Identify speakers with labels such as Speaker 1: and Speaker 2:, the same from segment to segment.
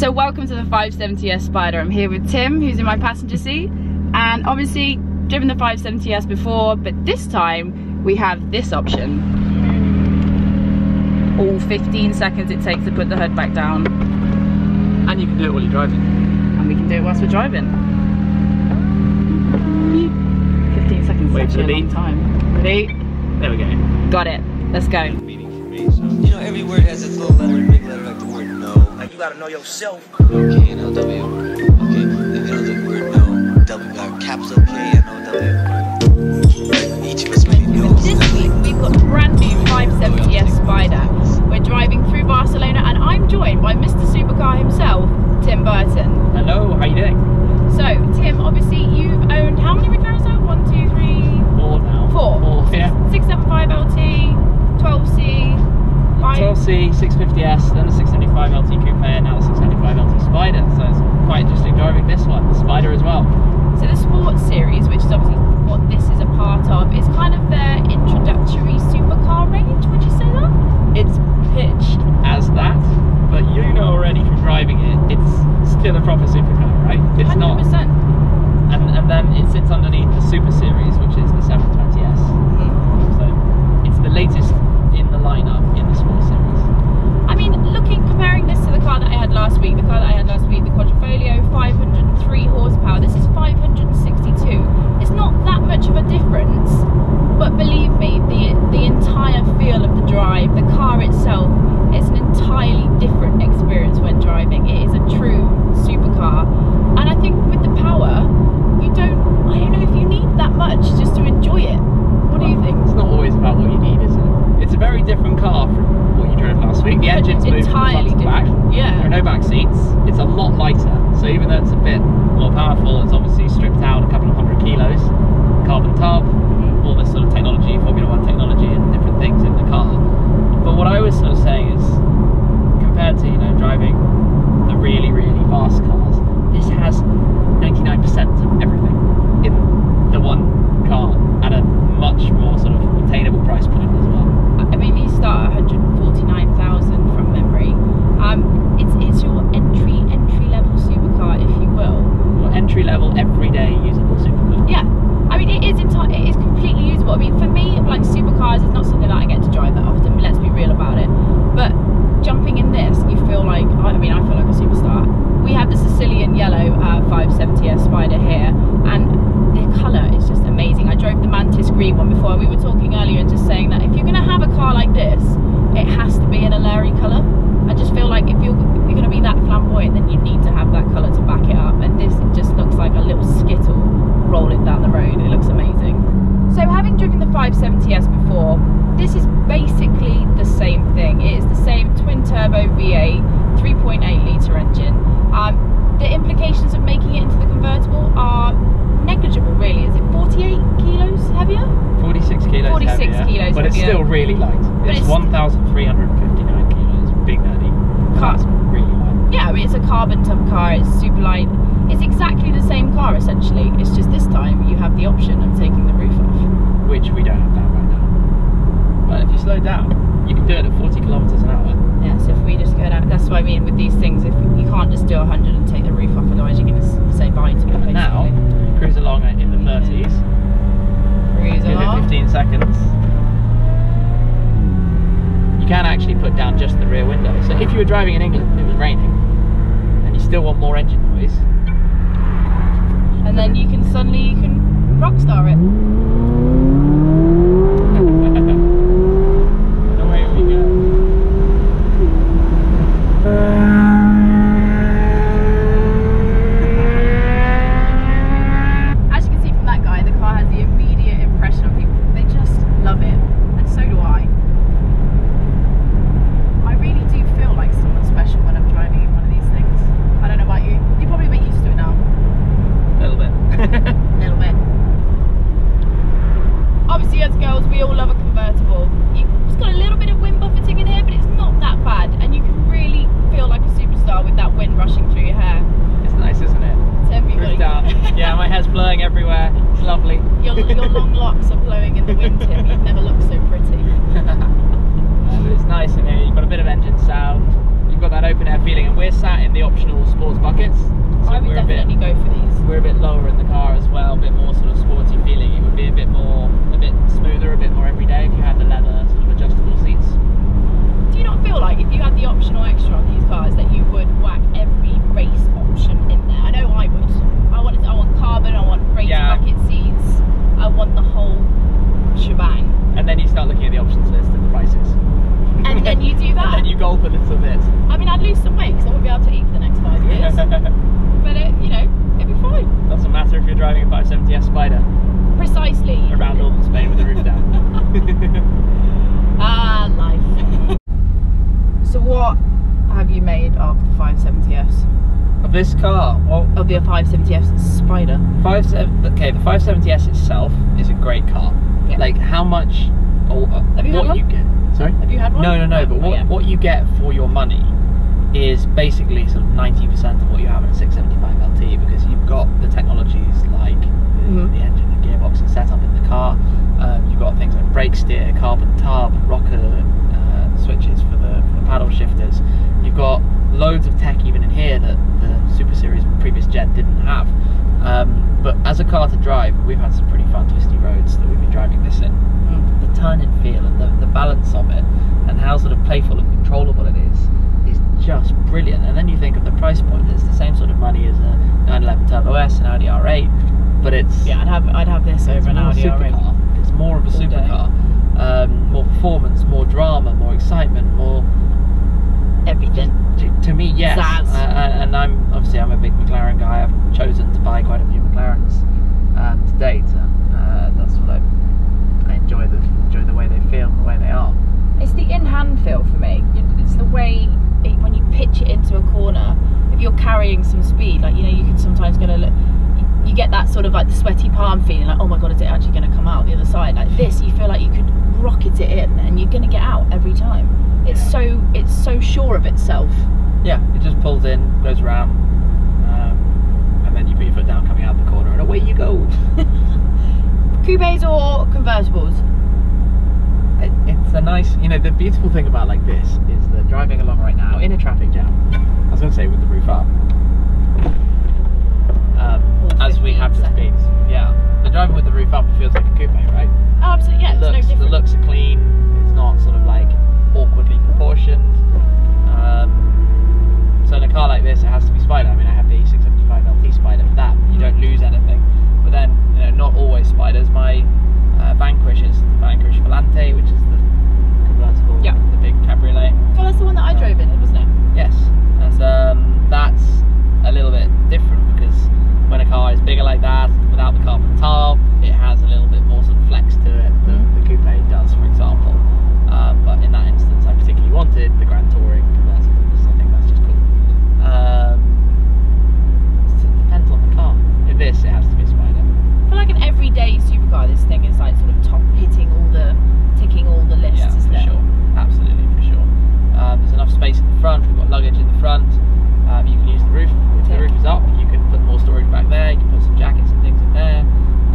Speaker 1: to the 570S Spider. I'm here with Tim, who's in my passenger seat, and obviously driven the 570S before, but this time we have this option. All 15 seconds it takes to put the hood back down,
Speaker 2: And you can do it while you're driving.
Speaker 1: and we can do it whilst we're driving. 15 seconds
Speaker 2: Wait for
Speaker 1: actually
Speaker 2: the
Speaker 1: a long time. Ready?
Speaker 2: There we go.
Speaker 1: Got it. Let's go.
Speaker 3: meaning for me. So you know, every word has its little letter, big letter, like the word no. Like you gotta know yourself. Okay, and LW. Okay, if you know the word no, W got capital K and OW. Each of us really knows.
Speaker 1: This week we've got a brand new 570S Spider. We're driving through Barcelona and I'm joined by Mr. Supercar himself, Tim Burton.
Speaker 2: Hello, how you doing?
Speaker 1: So, Tim, obviously you've owned how many McLarens now? One, two, three,
Speaker 2: Four now.
Speaker 1: four.
Speaker 2: Four, yeah.
Speaker 1: 675 LT, 12C, 5.
Speaker 2: 12C, 650S, then the 675 LT Coupe, and now the 675 LT Spider. So it's quite interesting driving this one, the Spider as well.
Speaker 1: So the Sports Series, which is obviously what this is a part of, is kind of their introductory supercar range, would you say that?
Speaker 2: It's pitched as that, but you know already from driving it, it's still a proper supercar, right? It's
Speaker 1: 100%.
Speaker 2: not. And, and then it sits underneath the Super Series, which is the 720S. So it's the latest in the lineup in the Sport Series.
Speaker 1: I mean, looking, comparing this to the car that I had last week, the car that I had last week, 503 horsepower, this is 562. It's not that much of a difference, but believe me, the, the entire feel of the drive, the car itself, it's an entirely different experience when driving. It is a true supercar. And I think with the power, you don't, I don't know if you need that much just to enjoy it. What do you think?
Speaker 2: It's not always about what you need, is it? It's a very different car from what you drove last week. The engine's moved from front
Speaker 1: entirely
Speaker 2: to back.
Speaker 1: different.
Speaker 2: There
Speaker 1: Yeah.
Speaker 2: are no back seats. It's a lot lighter. So even though it's a bit more powerful, it's obviously stripped out a couple of hundred kilos. Carbon tub, mm-hmm. all this sort of technology, Formula One technology, and different things in the car. But what I was sort of saying is, compared to you know driving the really really fast cars, this has 99% of everything in the one car at a much more sort of attainable price point as well.
Speaker 1: I mean, these start at 149,000 from memory. Um, it's it's your entry entry level supercar, if you will.
Speaker 2: Your entry level, everyday usable supercar.
Speaker 1: Yeah. I mean, it is enti- it is completely usable. I mean, for me, like supercars is not something that I get to drive that often. Let's be real about it. But jumping in this, you feel like I mean, I feel like a superstar. We have the Sicilian yellow uh, 570S Spider here, and the colour is just amazing. I drove the Mantis green one before. We were talking earlier and just saying that if you're going to have a car like this, it has to be in a Larry colour. I just feel like if you're if you're going to be that flamboyant, then you need to have that colour to back it up. And this just looks like a little skittle rolling down the road. It looks amazing. So having driven the 570S before, this is basically the same thing. It is the same twin turbo V8, 3.8 litre engine. Um, the implications of making it into the convertible are negligible, really. Is it 48 kilos heavier?
Speaker 2: 46 kilos
Speaker 1: 46
Speaker 2: heavier,
Speaker 1: kilos
Speaker 2: but it's still really light.
Speaker 1: But
Speaker 2: It's,
Speaker 1: it's-
Speaker 2: 1,359 kilos, big daddy. That's really light.
Speaker 1: Yeah, I mean, it's a carbon tub car, it's super light. It's exactly the same car, essentially. It's just this time you have the option of taking the roof off.
Speaker 2: which we don't have that right now. But if you slow down, you can do it at 40 kilometers an hour.
Speaker 1: Yeah, so if we just go down, that's what I mean with these things. If you can't just do 100 and take the roof off, otherwise you're going to say bye to it.
Speaker 2: And now, cruise along in the 30s.
Speaker 1: cruise along.
Speaker 2: 15 seconds. You can actually put down just the rear window. So if you were driving in England and it was raining, and you still want more engine noise,
Speaker 1: and then you can suddenly you can rockstar it.
Speaker 2: obviously as girls we
Speaker 1: all love a convertible. It's got a little bit of wind buffeting in here but it's not that bad and you can really feel like a superstar with that wind rushing through your hair. It's nice isn't it? It's everybody. yeah my hair's blowing everywhere. It's lovely.
Speaker 2: Your, your long
Speaker 1: locks are blowing in
Speaker 2: the wind Tim. You've never
Speaker 1: looked so
Speaker 2: pretty. but it's
Speaker 1: nice in here. You've
Speaker 2: got a bit of engine sound. You've got that open air feeling and we're sat in the optional sports buckets. So I would definitely bit, go for these. We're a bit lower in
Speaker 1: the car as well, a bit more sort of optional extra on these cars that you would whack every race option in there? I know I would. I want I want carbon. I want race
Speaker 2: Yeah.
Speaker 1: bucket seats. I want the whole shebang.
Speaker 2: And then you start looking at the options list and the prices.
Speaker 1: And then you do that.
Speaker 2: and then you gulp a little bit.
Speaker 1: I mean, I'd lose some weight because I wouldn't be able to eat for the next five years. but it, you know, it'd be fine.
Speaker 2: Doesn't matter if you're driving a 570S Spider
Speaker 1: Precisely.
Speaker 2: around northern Spain with the roof down.
Speaker 1: Ah, life. So what have you made of the 570S?
Speaker 2: of this car, well,
Speaker 1: Of the 570S Spider?
Speaker 2: five seven. Okay, the 570S itself is a great car.
Speaker 1: Yeah.
Speaker 2: Like how much, or uh,
Speaker 1: Have you had
Speaker 2: what
Speaker 1: one?
Speaker 2: you get? Sorry.
Speaker 1: Have you had one?
Speaker 2: No, no, no. But
Speaker 1: Oh,
Speaker 2: what
Speaker 1: yeah.
Speaker 2: what you get for your money is basically sort of ninety percent of what you have in a 675 LT because you've got the technologies like the,
Speaker 1: Mhm.
Speaker 2: the engine, the gearbox, and setup in the car. Um, you've got things like brake steer, carbon tub, rocker uh, switches for the, for the paddle shifters. You've got loads of tech even in here that the Super Series previous gen didn't have. Um, but as a car to drive, we've had some pretty fun twisty roads that we've been driving this in.
Speaker 1: Mm.
Speaker 2: the turn and feel and the, the balance of it and how sort of playful and controllable it is is just brilliant. And then you think of the price point it's the same sort of money as a 911 Turbo S and Audi R8 but it's
Speaker 1: Yeah, I'd have I'd have this over an Audi R8.
Speaker 2: supercar. It's more of a supercar. Um, more performance more drama more excitement more
Speaker 1: Everything.
Speaker 2: to, to me yes. Uh, and and I'm obviously I'm a big McLaren guy. I've chosen to buy quite a few McLarens um, to date and uh, that's what I, I enjoy the enjoy the way they feel the way they are
Speaker 1: It's the in-hand feel for me. It's the way it, when you pitch it into a corner. If you're carrying some speed, like you know, you can sometimes get a look. You, you get that sort of like the sweaty palm feeling, like oh my god, is it actually going to come out the other side? Like this, you feel like you could rocket it in, and you're going to get out every time. It's so it's so sure of itself.
Speaker 2: Yeah, it just pulls in, goes around, um, and then you put your foot down and away you go.
Speaker 1: Coupes or convertibles?
Speaker 2: It, it's a nice, you know, the beautiful thing about like this is that driving along right now in a traffic jam, I was going to say with the roof up, um, as we have to been, yeah, the driving with the roof up feels like a coupe, right?
Speaker 1: Oh, absolutely. Yeah,
Speaker 2: looks,
Speaker 1: no
Speaker 2: the looks are clean. It's not sort of like awkwardly proportioned. Um, so in a car like this, it has to be Spider. I mean, I have the 675 LT Spider for that. You don't lose anything. But then, you know, not always Spiders. My uh, Vanquish is the Vanquish Volante, which is the convertible,
Speaker 1: Yeah.
Speaker 2: the big cabriolet.
Speaker 1: Oh, that's the one that I drove in, wasn't it?
Speaker 2: Yes, and um, that's a little bit different because when a car is bigger like that, without the carbon tub, it has a little bit more sort of flex to it than
Speaker 1: Mhm.
Speaker 2: the coupe does, for example. Um, but in that instance, I particularly wanted the Grand Touring convertible because I think that's just cool. Um, so it depends on the car. In this, it has to be a Spider.
Speaker 1: I feel like an everyday supercar, this thing is like sort of top hitting all the, ticking all the lists,
Speaker 2: Yeah,
Speaker 1: isn't
Speaker 2: for
Speaker 1: it?
Speaker 2: sure. Absolutely, for sure. Um, there's enough space in the front. We've got luggage in the front. Um, you can use the roof. If
Speaker 1: Yeah.
Speaker 2: the roof is up, you can put more storage back there. You can put some jackets and things in there.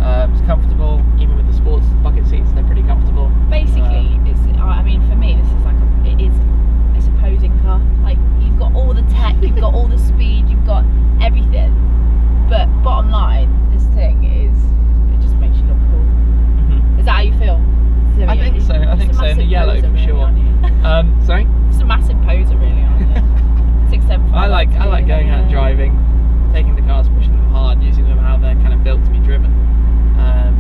Speaker 2: Um, it's comfortable. Even with the sports bucket seats, they're pretty comfortable.
Speaker 1: Basically,
Speaker 2: Um,
Speaker 1: it's. I I mean, for me, this is like a, it is. It's a posing car. Like you've got all the tech, you've got all the speed, you've got everything. But bottom line, this thing is. It just makes you look cool.
Speaker 2: mhm.
Speaker 1: Is that how you feel?
Speaker 2: I
Speaker 1: yeah,
Speaker 2: think
Speaker 1: you-
Speaker 2: so. I
Speaker 1: just
Speaker 2: think
Speaker 1: a
Speaker 2: so. In the
Speaker 1: massive
Speaker 2: yellow,
Speaker 1: poser,
Speaker 2: for
Speaker 1: really,
Speaker 2: sure.
Speaker 1: aren't you?
Speaker 2: Um, sorry.
Speaker 1: Just a massive poser, really, aren't you? Six, seven,
Speaker 2: I
Speaker 1: five,
Speaker 2: like I like going out
Speaker 1: yeah.
Speaker 2: driving, taking the cars, pushing them hard, using them how they're kind of built to be driven. Um,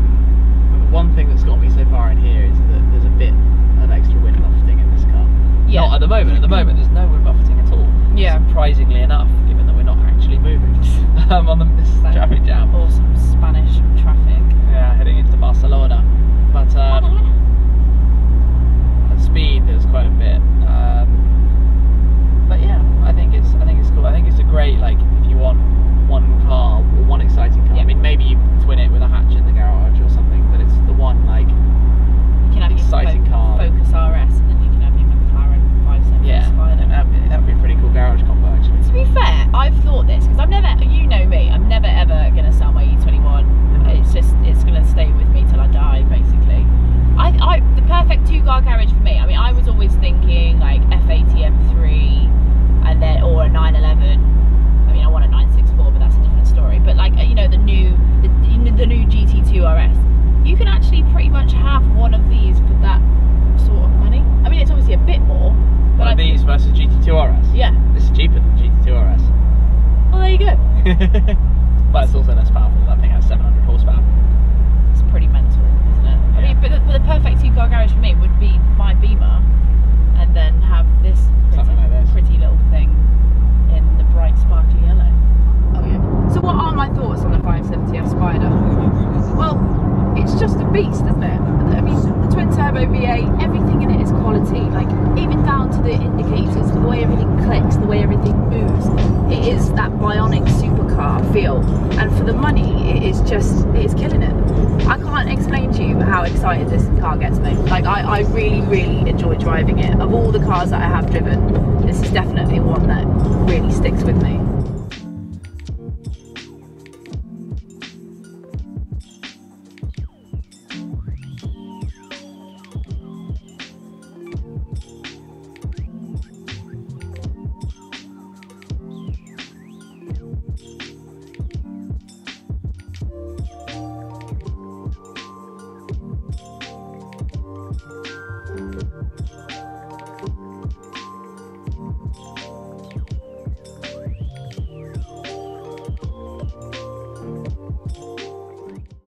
Speaker 2: but one thing that's got me so far in here is that there's a bit of extra wind buffeting in this car.
Speaker 1: Yeah.
Speaker 2: Not at the moment. At the moment, there's no wind buffeting at all.
Speaker 1: Yeah.
Speaker 2: Surprisingly enough, given that we're not actually moving um, on the
Speaker 1: So,
Speaker 2: traffic jam.
Speaker 1: Awesome Spanish traffic.
Speaker 2: Yeah, heading into Barcelona. But um, at speed, there's quite a bit. Um, but yeah, I think it's I think it's cool. I think it's a great like if you want one car or one exciting car.
Speaker 1: much have one of these for that sort of money? I mean, it's obviously a bit more. But one of
Speaker 2: these versus GT2 RS.
Speaker 1: Yeah.
Speaker 2: This is cheaper than GT2 RS.
Speaker 1: Well, there you go.
Speaker 2: but it's also less powerful. That thing has 700 horsepower.
Speaker 1: It's pretty mental, isn't it?
Speaker 2: Yeah.
Speaker 1: I mean, but the, but the perfect two-car garage for me would be my Beamer just it is killing it. I can't explain to you how excited this car gets me. Like I, I really, really enjoy driving it. Of all the cars that I have driven, this is definitely one that really sticks with me.